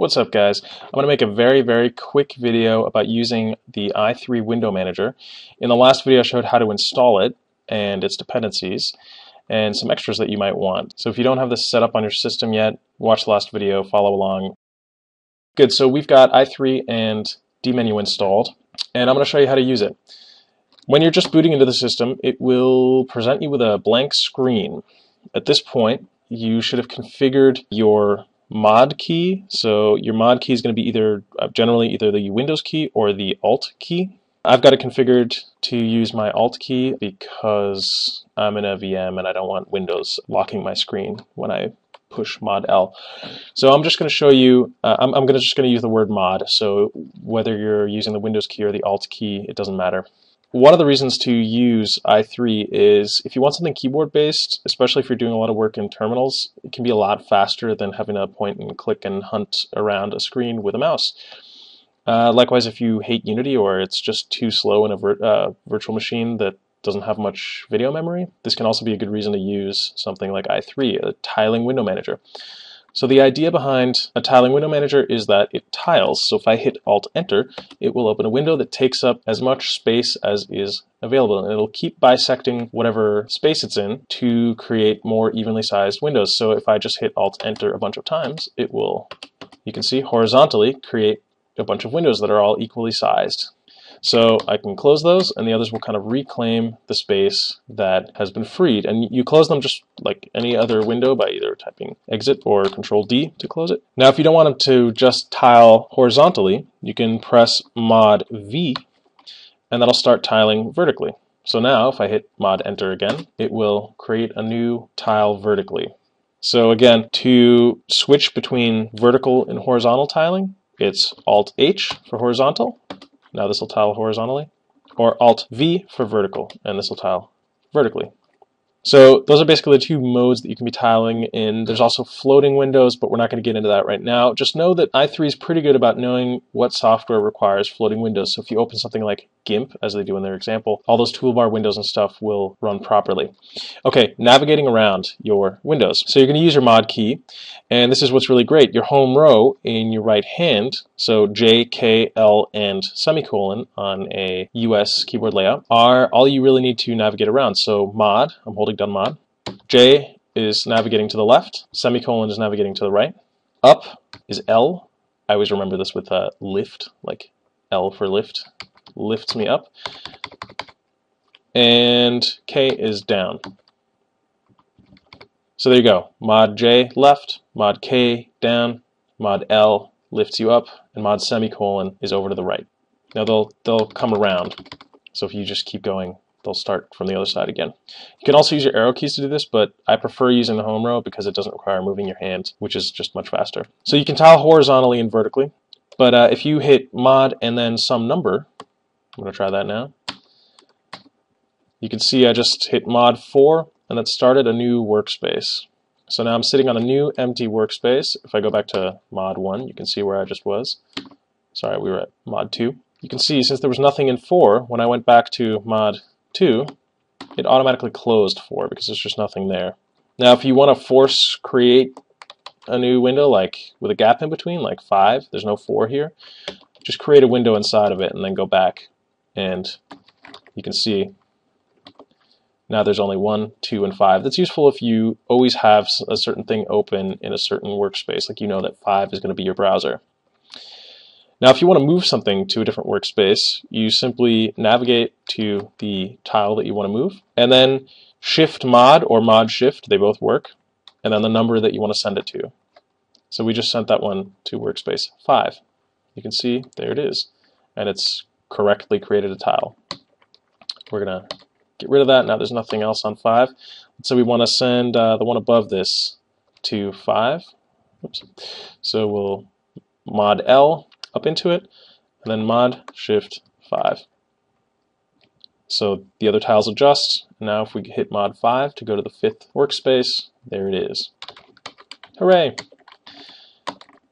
What's up guys? I'm going to make a very very quick video about using the i3 window manager. In the last video I showed how to install it and its dependencies and some extras that you might want. So if you don't have this set up on your system yet, watch the last video, follow along. Good, so we've got i3 and dmenu installed and I'm going to show you how to use it. When you're just booting into the system, it will present you with a blank screen. At this point, you should have configured your mod key. So your mod key is going to be either uh, generally either the Windows key or the Alt key. I've got it configured to use my Alt key because I'm in a VM and I don't want Windows locking my screen when I push mod L. So I'm just going to show you, uh, I'm, I'm gonna, just going to use the word mod, so whether you're using the Windows key or the Alt key, it doesn't matter. One of the reasons to use i3 is if you want something keyboard based, especially if you're doing a lot of work in terminals, it can be a lot faster than having to point and click and hunt around a screen with a mouse. Uh, likewise, if you hate Unity or it's just too slow in a vir uh, virtual machine that doesn't have much video memory, this can also be a good reason to use something like i3, a tiling window manager. So the idea behind a tiling window manager is that it tiles. So if I hit Alt Enter, it will open a window that takes up as much space as is available. And it'll keep bisecting whatever space it's in to create more evenly sized windows. So if I just hit Alt Enter a bunch of times, it will, you can see horizontally create a bunch of windows that are all equally sized. So I can close those and the others will kind of reclaim the space that has been freed. And you close them just like any other window by either typing exit or control D to close it. Now if you don't want them to just tile horizontally, you can press mod V and that'll start tiling vertically. So now if I hit mod enter again, it will create a new tile vertically. So again, to switch between vertical and horizontal tiling, it's Alt H for horizontal now this will tile horizontally. Or Alt V for vertical, and this will tile vertically. So those are basically the two modes that you can be tiling in. There's also floating windows, but we're not going to get into that right now. Just know that i3 is pretty good about knowing what software requires floating windows. So if you open something like GIMP, as they do in their example, all those toolbar windows and stuff will run properly. Okay, navigating around your windows. So you're going to use your mod key, and this is what's really great. Your home row in your right hand, so J, K, L, and semicolon on a US keyboard layout, are all you really need to navigate around. So mod, I'm holding down mod. J is navigating to the left, semicolon is navigating to the right. Up is L. I always remember this with a lift, like L for lift lifts me up. And K is down. So there you go. Mod J left, mod K down, mod L lifts you up, and mod semicolon is over to the right. Now they'll they'll come around. So if you just keep going, they'll start from the other side again. You can also use your arrow keys to do this, but I prefer using the home row because it doesn't require moving your hands, which is just much faster. So you can tile horizontally and vertically, but uh, if you hit mod and then some number, I'm going to try that now. You can see I just hit mod 4 and that started a new workspace. So now I'm sitting on a new empty workspace. If I go back to mod 1, you can see where I just was. Sorry, we were at mod 2. You can see since there was nothing in 4, when I went back to mod 2, it automatically closed 4 because there's just nothing there. Now if you want to force create a new window like with a gap in between, like 5, there's no 4 here, just create a window inside of it and then go back and you can see now there's only one, two, and five. That's useful if you always have a certain thing open in a certain workspace, like you know that five is going to be your browser. Now if you want to move something to a different workspace, you simply navigate to the tile that you want to move, and then shift mod or mod shift, they both work, and then the number that you want to send it to. So we just sent that one to workspace 5. You can see, there it is. And it's correctly created a tile. We're going to get rid of that. Now there's nothing else on 5. So we want to send uh, the one above this to 5. Oops. So we'll mod L up into it, and then mod shift 5. So the other tiles adjust. Now if we hit mod 5 to go to the fifth workspace, there it is. Hooray!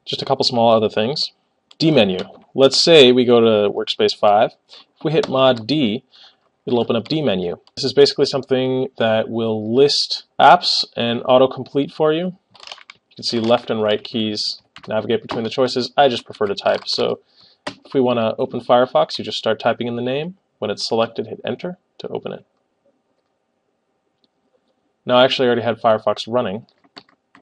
Just a couple small other things. dmenu. Let's say we go to workspace 5. If we hit mod D, it'll open up dmenu. This is basically something that will list apps and autocomplete for you. You can see left and right keys navigate between the choices. I just prefer to type. So if we want to open Firefox, you just start typing in the name. When it's selected, hit enter to open it. Now I actually already had Firefox running,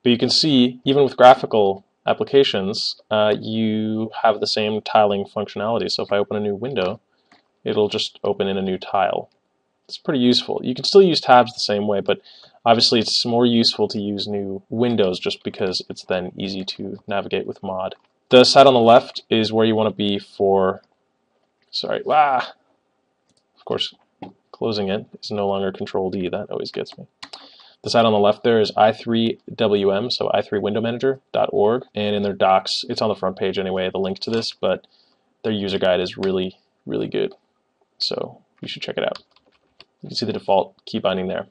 but you can see even with graphical applications, uh, you have the same tiling functionality. So if I open a new window, it'll just open in a new tile. It's pretty useful. You can still use tabs the same way, but obviously it's more useful to use new windows just because it's then easy to navigate with mod. The side on the left is where you want to be for, sorry, wow. Of course, closing it is no longer Control D. That always gets me. The side on the left there is i3wm, so i3windowmanager.org, and in their docs, it's on the front page anyway, the link to this, but their user guide is really, really good. So you should check it out. You can see the default key binding there.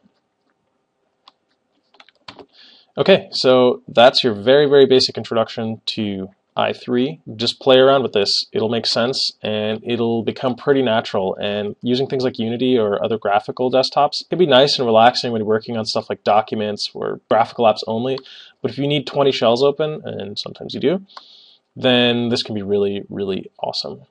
Okay, so that's your very, very basic introduction to i3. Just play around with this. It'll make sense and it'll become pretty natural. And using things like Unity or other graphical desktops, it'd be nice and relaxing when you're working on stuff like documents or graphical apps only. But if you need 20 shells open, and sometimes you do, then this can be really, really awesome.